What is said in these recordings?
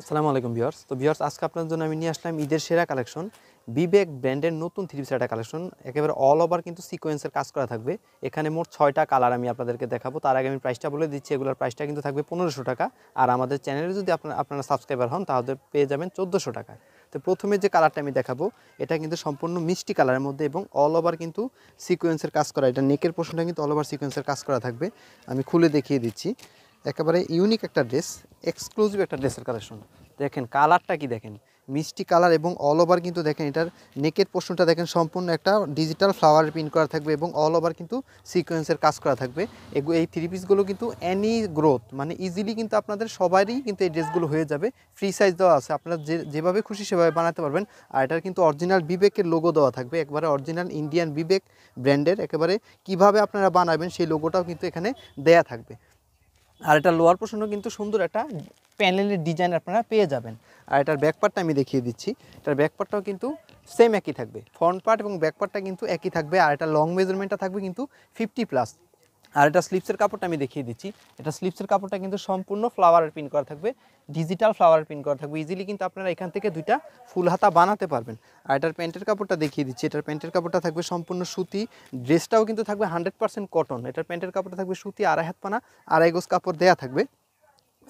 আসসালামু আলাইকুম ভিউয়ার্স। তো ভিউয়ার্স, আজকে আপনার জন্য আমি নিয়ে আসলাম ঈদের সেরা কালেকশন, বিবেক ব্র্যান্ডের নতুন থ্রি একটা কালেকশন। একেবারে অল ওভার কিন্তু সিকোয়েন্সের কাজ করা থাকবে। এখানে মোট ছয়টা কালার আমি আপনাদেরকে দেখাবো। তার আগে আমি প্রাইসটা বলে দিচ্ছি, এগুলোর প্রাইসটা কিন্তু থাকবে পনেরোশো টাকা। আর আমাদের চ্যানেলে যদি আপনারা আপনারা সাবস্ক্রাইবার হন, তাহলে পেয়ে যাবেন চোদ্দোশো টাকা। তো প্রথমে যে কালারটা আমি দেখাবো, এটা কিন্তু সম্পূর্ণ মিষ্টি কালারের মধ্যে এবং অল ওভার কিন্তু সিকোয়েন্সের কাজ করা। এটা নেকের পোর্শনটা কিন্তু অল ওভার সিকোয়েন্সের কাজ করা থাকবে। আমি খুলে দেখিয়ে দিচ্ছি। একেবারে ইউনিক একটা ড্রেস এক্সক্লুসিভ একটা ড্রেসের কালেকশন দেখেন কালারটা কি দেখেন? মিষ্টি কালার এবং অল ওভার কিন্তু দেখেন এটার নেকের পোর্শনটা দেখেন সম্পূর্ণ একটা ডিজিটাল ফ্লাওয়ার প্রিন্ট করা থাকবে এবং অল ওভার কিন্তু সিকোয়েন্সের কাজ করা থাকবে। এই থ্রি পিসগুলো কিন্তু অ্যানি গ্রোথ মানে ইজিলি কিন্তু আপনাদের সবারই কিন্তু এই ড্রেসগুলো হয়ে যাবে। ফ্রি সাইজ দেওয়া আছে, আপনারা যে, যেভাবে খুশি সেভাবে বানাতে পারবেন। আর এটার কিন্তু অরিজিনাল বিবেকের লোগো দেওয়া থাকবে, একবারে অরিজিনাল ইন্ডিয়ান বিবেক ব্র্যান্ডের একেবারে কীভাবে আপনারা বানাবেন সেই লোগোটাও কিন্তু এখানে দেয়া থাকবে। আর এটা লোয়ার পোর্শনও কিন্তু সুন্দর একটা প্যানেলের ডিজাইন আপনারা পেয়ে যাবেন। আর এটার ব্যাকপার্টটা আমি দেখিয়ে দিচ্ছি। এটার ব্যাকপার্টটাও কিন্তু সেম একই থাকবে। ফ্রন্ট পার্ট এবং ব্যাক পার্টটা কিন্তু একই থাকবে। আর এটা লং মেজারমেন্টটা থাকবে কিন্তু ফিফটি প্লাস আর এটা স্লিপসের কাপড়টা আমি দেখিয়ে দিচ্ছি। এটা স্লিপসের কাপড়টা কিন্তু সম্পূর্ণ ফ্লাওয়ারের প্রিন্ট করা থাকবে। ডিজিটাল ফ্লাওয়ার প্রিন্ট করা থাকবে। ইজিলি কিন্তু আপনারা এখান থেকে দুইটা ফুল হাতা বানাতে পারবেন। আর এটার প্যান্টের কাপড়টা দেখিয়ে দিচ্ছি। এটার প্যান্টের কাপড়টা থাকবে সম্পূর্ণ সুতি। ড্রেসটাও কিন্তু থাকবে হান্ড্রেড পার্সেন্ট কটন এটার প্যান্টের কাপড়টা থাকবে সুতি, আড়াই হাত পানা, আড়াই গোজ কাপড় দেয়া থাকবে।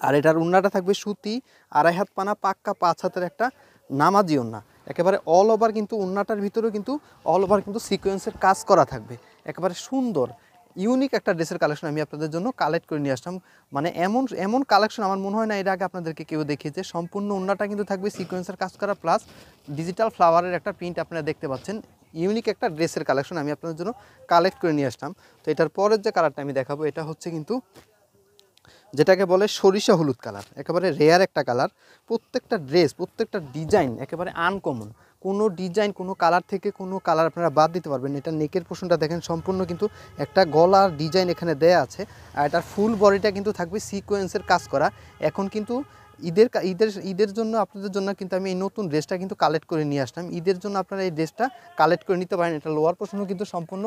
আর এটার উন্নাটা থাকবে সুতি, আড়াই হাত পানা, পাক্কা পাঁচ হাতের একটা নামাজি উন্না। একেবারে অল ওভার কিন্তু উন্নাটার ভিতরেও কিন্তু অল ওভার কিন্তু সিকোয়েন্সের কাজ করা থাকবে। একেবারে সুন্দর। ইউনিক একটা ড্রেসের কালেকশন আমি আপনাদের জন্য কালেক্ট করে নিয়ে আসলাম। মানে এমন এমন কালেকশন আমার মনে হয় না এর আগে আপনাদেরকে কেউ দেখিয়েছে। সম্পূর্ণ উন্নাটা কিন্তু থাকবে সিকোয়েন্সের কাজ করা প্লাস ডিজিটাল ফ্লাওয়ারের একটা প্রিন্ট আপনারা দেখতে পাচ্ছেন। ইউনিক একটা ড্রেসের কালেকশন আমি আপনাদের জন্য কালেক্ট করে নিয়ে আসলাম। তো এটার পরের যে কালারটা আমি দেখাবো, এটা হচ্ছে কিন্তু যেটাকে বলে সরিষা হলুদ কালার একেবারে রেয়ার একটা কালার প্রত্যেকটা ড্রেস প্রত্যেকটা ডিজাইন একেবারে আনকমন কোনো ডিজাইন, কোনো কালার থেকে কোনো কালার আপনারা বাদ দিতে পারবেন এটা নেকের পোর্শনটা দেখেন, সম্পূর্ণ কিন্তু একটা গলার ডিজাইন এখানে দেয়া আছে। আর এটার ফুল বডিটা কিন্তু থাকবে সিকোয়েন্সের কাজ করা। এখন কিন্তু ঈদের ঈদের ঈদের জন্য আপনাদের জন্য কিন্তু আমি এই নতুন ড্রেসটা কিন্তু কালেক্ট করে নিয়ে আসলাম। ঈদের জন্য আপনারা এই ড্রেসটা কালেক্ট করে নিতে পারেন। এটা লোয়ার পোর্শনও কিন্তু সম্পূর্ণ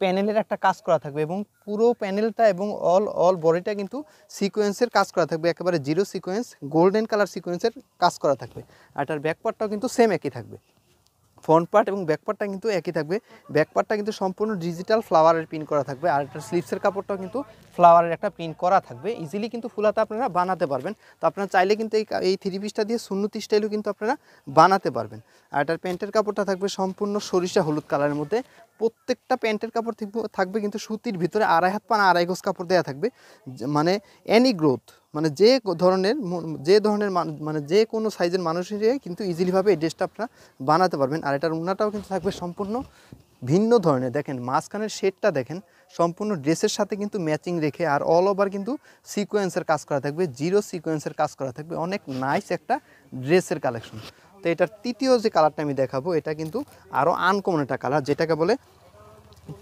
প্যানেলের একটা কাজ করা থাকবে এবং পুরো প্যানেলটা এবং অল অল বডিটা কিন্তু সিকোয়েন্সের কাজ করা থাকবে। একেবারে জিরো সিকোয়েন্স গোল্ডেন কালার সিকোয়েন্সের কাজ করা থাকবে। আর এটার ব্যাক পার্টটাও কিন্তু সেম একই থাকবে। ফ্রন্ট পার্ট এবং ব্যাক পার্টটা কিন্তু একই থাকবে। ব্যাক পার্টটা কিন্তু সম্পূর্ণ ডিজিটাল ফ্লাওয়ারের প্রিন্ট করা থাকবে। আর একটা স্লিপসের কাপড়টাও কিন্তু ফ্লাওয়ারের একটা প্রিন্ট করা থাকবে। ইজিলি কিন্তু ফুলাতে আপনারা বানাতে পারবেন। তো আপনারা চাইলে কিন্তু এই এই থ্রি পিসটা দিয়ে সুন্নতি স্টাইলও কিন্তু আপনারা বানাতে পারবেন। আর এটার প্যান্টের কাপড়টা থাকবে সম্পূর্ণ সরিষা হলুদ কালারের মধ্যে। প্রত্যেকটা প্যান্টের কাপড় থাকবে- কিন্তু সুতির ভিতরে আড়াই হাত পানা আড়াই গোজ কাপড় দেওয়া থাকবে। মানে অ্যানি গ্রোথ মানে যে ধরনের যে ধরনের মান- যে কোনো সাইজের মানুষেরই কিন্তু ইজিলিভাবে এই ড্রেসটা আপনারা বানাতে পারবেন। আর এটার উন্নাটাও কিন্তু থাকবে সম্পূর্ণ ভিন্ন ধরনের। দেখেন, মাঝখানের শেডটা দেখেন, সম্পূর্ণ ড্রেসের সাথে কিন্তু ম্যাচিং রেখে আর অল ওভার কিন্তু সিকোয়েন্সের কাজ করা থাকবে জিরো সিকোয়েন্সের কাজ করা থাকবে। অনেক নাইস একটা ড্রেসের কালেকশন তো এটার তৃতীয় যে কালারটা আমি দেখাবো, এটা কিন্তু আরও আনকমন একটা কালার যেটাকে বলে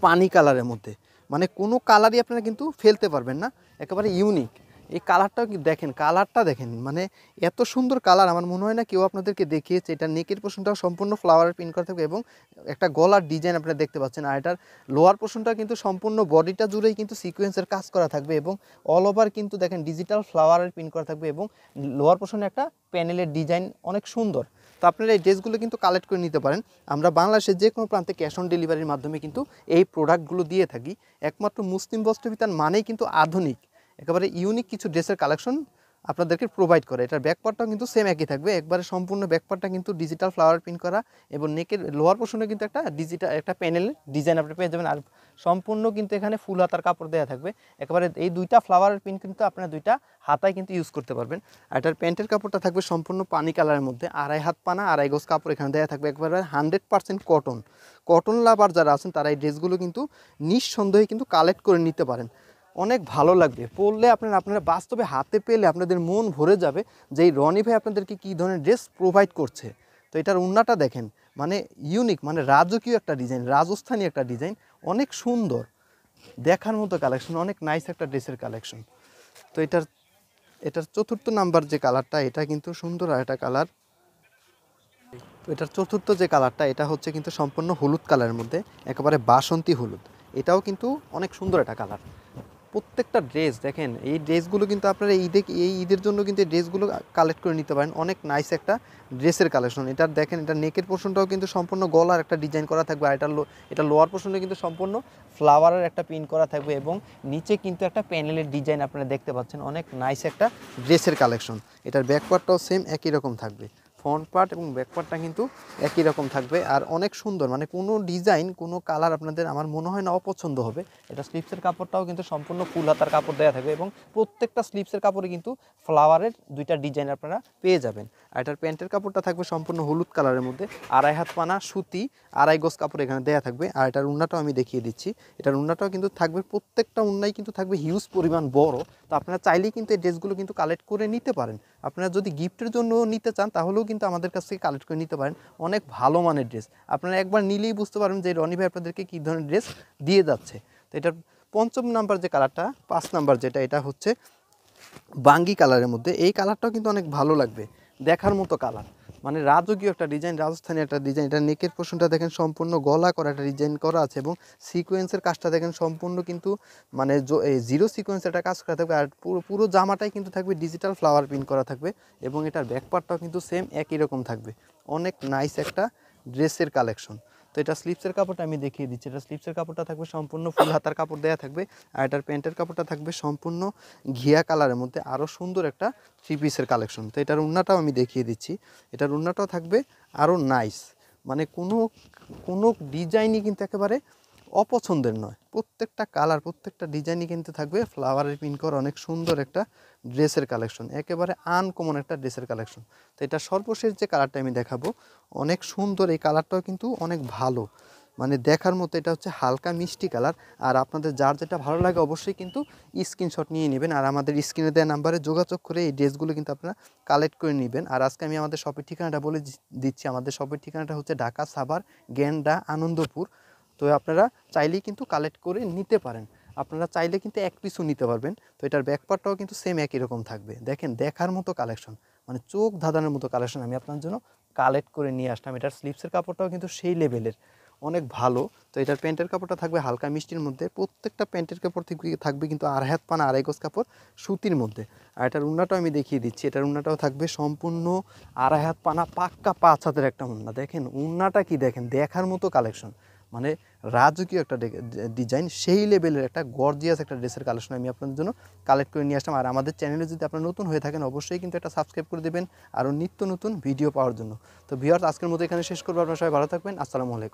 পানি কালারের মধ্যে। মানে কোনো কালারই আপনারা কিন্তু ফেলতে পারবেন না, একেবারে ইউনিক এই কালারটাও কি দেখেন কালারটা দেখেন মানে এত সুন্দর কালার আমার মনে হয় না কেউ আপনাদেরকে দেখিয়েছে, এটা নেকের পোর্শনটাও সম্পূর্ণ ফ্লাওয়ারের প্রিন্ট করা থাকবে এবং একটা গলার ডিজাইন আপনারা দেখতে পাচ্ছেন, আর এটার লোয়ার পোর্শনটা কিন্তু সম্পূর্ণ বডিটা জুড়েই কিন্তু সিকোয়েন্সের কাজ করা থাকবে এবং অল ওভার কিন্তু দেখেন ডিজিটাল ফ্লাওয়ারের প্রিন্ট করা থাকবে এবং লোয়ার পোর্শনে একটা প্যানেলের ডিজাইন অনেক সুন্দর। তো আপনারা এই ড্রেসগুলো কিন্তু কালেক্ট করে নিতে পারেন। আমরা বাংলাদেশের যে কোনো প্রান্তে ক্যাশ অন ডেলিভারির মাধ্যমে কিন্তু এই প্রোডাক্টগুলো দিয়ে থাকি। একমাত্র মুসলিম বস্ত্রবিতান মানেই কিন্তু আধুনিক। একেবারে ইউনিক কিছু ড্রেসের কালেকশন আপনাদেরকে প্রোভাইড করে। এটার ব্যাকপার্টটাও কিন্তু সেম একই থাকবে। একবারে সম্পূর্ণ ব্যাকপার্টটা কিন্তু ডিজিটাল ফ্লাওয়ার প্রিন্ট করা এবং নেকের লোয়ার পোর্শনে কিন্তু একটা ডিজিটাল একটা প্যানেল ডিজাইন আপনি পেয়ে যাবেন। আর সম্পূর্ণ কিন্তু এখানে ফুল হাতার কাপড় দেওয়া থাকবে। একেবারে এই দুইটা ফ্লাওয়ারের প্রিন্ট কিন্তু আপনারা দুইটা হাতায় কিন্তু ইউজ করতে পারবেন। আর এটার প্যান্টের কাপড়টা থাকবে সম্পূর্ণ পানি কালারের মধ্যে। আড়াই হাত পানা, আড়াই গোজ কাপড় এখানে দেওয়া থাকবে। একবারে hundred percent cotton cotton lover যারা আছেন, তারা এই ড্রেসগুলো কিন্তু নিঃসন্দেহে কিন্তু কালেক্ট করে নিতে পারেন। অনেক ভালো লাগবে। পরলে আপনারা আপনারা বাস্তবে হাতে পেলে আপনাদের মন ভরে যাবে যে এই রনি ভাই আপনাদেরকে কী ধরনের ড্রেস প্রোভাইড করছে। তো এটার উন্নাটা দেখেন মানে ইউনিক মানে রাজকীয় একটা ডিজাইন রাজস্থানী একটা ডিজাইন অনেক সুন্দর। দেখার মতো কালেকশন অনেক নাইস একটা ড্রেসের কালেকশন তো এটার এটার চতুর্থ নাম্বার যে কালারটা এটা কিন্তু সুন্দর আর একটা কালার তো এটার চতুর্থ যে কালারটা এটা হচ্ছে কিন্তু সম্পূর্ণ হলুদ কালারের মধ্যে, একেবারে বাসন্তী হলুদ। এটাও কিন্তু অনেক সুন্দর একটা কালার প্রত্যেকটা ড্রেস দেখেন, এই ড্রেসগুলো কিন্তু আপনারা ঈদে, এই ঈদের জন্য কিন্তু এই ড্রেসগুলো কালেক্ট করে নিতে পারেন। অনেক নাইস একটা ড্রেসের কালেকশন এটার দেখেন, এটা নেকের পোর্শনটাও কিন্তু সম্পূর্ণ গলার একটা ডিজাইন করা থাকবে আর এটা এটা লোয়ার পোর্শনে কিন্তু সম্পূর্ণ ফ্লাওয়ারের একটা প্রিন্ট করা থাকবে এবং নিচে কিন্তু একটা প্যানেলের ডিজাইন আপনারা দেখতে পাচ্ছেন। অনেক নাইস একটা ড্রেসের কালেকশন এটার ব্যাকপার্টটাও সেম একই রকম থাকবে। ফ্রন্ট পার্ট এবং ব্যাক পার্টটা কিন্তু একই রকম থাকবে। আর অনেক সুন্দর মানে কোনো ডিজাইন কোনো কালার আপনাদের আমার মনে হয় না অপছন্দ হবে। এটা স্লিপসের কাপড়টাও কিন্তু সম্পূর্ণ ফুল হাতার কাপড় দেওয়া থাকবে এবং প্রত্যেকটা স্লিপসের কাপড়ে কিন্তু ফ্লাওয়ারের দুইটা ডিজাইন আপনারা পেয়ে যাবেন। আর এটার প্যান্টের কাপড়টা থাকবে সম্পূর্ণ হলুদ কালারের মধ্যে। আড়াই হাত পানা সুতি, আড়াই গোজ কাপড় এখানে দেওয়া থাকবে। আর এটার উন্নাটাও আমি দেখিয়ে দিচ্ছি। এটার উন্নাটাও কিন্তু থাকবে, প্রত্যেকটা উন্নাই কিন্তু থাকবে হিউজ পরিমাণ বড়। তো আপনারা চাইলেই কিন্তু এই ড্রেসগুলো কিন্তু কালেক্ট করে নিতে পারেন। আপনারা যদি গিফটের জন্য নিতে চান, তাহলেও কিন্তু আমাদের কাছ থেকে কালেক্ট করে নিতে পারেন। অনেক ভালো মানের ড্রেস আপনারা একবার নিলেই বুঝতে পারবেন যে রনি ভাই আপনাদেরকে কী ধরনের ড্রেস দিয়ে যাচ্ছে। তো এটার পঞ্চম নাম্বার যে কালারটা পাঁচ নাম্বার যেটা, এটা হচ্ছে বাঙ্গি কালারের মধ্যে। এই কালারটাও কিন্তু অনেক ভালো লাগবে। দেখার মতো কালার মানে রাজকীয় একটা ডিজাইন রাজস্থানী একটা ডিজাইন এটা নেকের পোর্শনটা দেখেন সম্পূর্ণ গলা করা একটা ডিজাইন করা আছে এবং সিকোয়েন্সের কাজটা দেখেন সম্পূর্ণ কিন্তু মানে জিরো সিকোয়েন্স একটা কাজ করা থাকবে আর পুরো পুরো জামাটাই কিন্তু থাকবে ডিজিটাল ফ্লাওয়ার প্রিন্ট করা থাকবে এবং এটার ব্যাকপার্টটাও কিন্তু সেম একই রকম থাকবে। অনেক নাইস একটা ড্রেসের কালেকশন তো এটা স্লিপসের কাপড়টা আমি দেখিয়ে দিচ্ছি। এটা স্লিপসের কাপড়টা থাকবে সম্পূর্ণ ফুল হাতার কাপড় দেওয়া থাকবে আর এটার প্যান্টের কাপড়টা থাকবে সম্পূর্ণ ঘিয়া কালারের মধ্যে আরও সুন্দর একটা থ্রি পিসের কালেকশন তো এটার উন্নাটাও আমি দেখিয়ে দিচ্ছি। এটার উন্নাটাও থাকবে আরও নাইস মানে কোনো কোনো ডিজাইনই কিন্তু একেবারে অপছন্দের নয়। প্রত্যেকটা কালার প্রত্যেকটা ডিজাইনই কিন্তু থাকবে ফ্লাওয়ারের প্রিন্ট করা অনেক সুন্দর একটা ড্রেসের কালেকশন একেবারে আনকমন একটা ড্রেসের কালেকশন তো এটা সর্বশেষ যে কালারটা আমি দেখাবো, অনেক সুন্দর এই কালারটাও কিন্তু অনেক ভালো। মানে দেখার মতো এটা হচ্ছে হালকা মিষ্টি কালার আর আপনাদের যার যেটা ভালো লাগে অবশ্যই কিন্তু স্ক্রিনশট নিয়ে নেবেন, আর আমাদের স্ক্রিনে দেওয়া নাম্বারে যোগাযোগ করে এই ড্রেসগুলো কিন্তু আপনারা কালেক্ট করে নেবেন। আর আজকে আমি আমাদের শপের ঠিকানাটা বলে দিচ্ছি, আমাদের শপের ঠিকানাটা হচ্ছে ঢাকা সাভার, গেন্ডা, আনন্দপুর। তো আপনারা চাইলেই কিন্তু কালেক্ট করে নিতে পারেন। আপনারা চাইলে কিন্তু এক পিসও নিতে পারবেন। তো এটার ব্যাকপার্টটাও কিন্তু সেম একই রকম থাকবে। দেখেন, দেখার মতো কালেকশন মানে চোখ ধাঁধানোর মতো কালেকশন আমি আপনার জন্য কালেক্ট করে নিয়ে আসলাম। এটার স্লিপসের কাপড়টাও কিন্তু সেই লেভেলের অনেক ভালো। তো এটার প্যান্টের কাপড়টা থাকবে হালকা মিষ্টির মধ্যে। প্রত্যেকটা প্যান্টের কাপড় থেকে থাকবে কিন্তু আড়াই হাত পানা, আড়াই গোজ কাপড় সুতির মধ্যে। আর এটার উন্নাটাও আমি দেখিয়ে দিচ্ছি। এটার উন্নাটাও থাকবে সম্পূর্ণ আড়াই হাত পানা, পাক্কা পাঁচ হাতের একটা উন্না। দেখেন, উন্নাটা কি দেখেন? দেখার মতো কালেকশন মানে রাজকীয় একটা ডিজাইন সেই লেভেলের একটা গর্জিয়াস একটা ড্রেসের কালেকশন আমি আপনাদের জন্য কালেক্ট করে নিয়ে আসলাম। আর আমাদের চ্যানেলে যদি আপনারা নতুন হয়ে থাকেন, অবশ্যই কিন্তু একটা সাবস্ক্রাইব করে দেবেন। আরও নিত্য নতুন ভিডিও পাওয়ার জন্য। তো ভিওর্স আজকের মতো এখানে শেষ করব। আপনারা সবাই ভালো থাকবেন। আসসালামু আলাইকুম।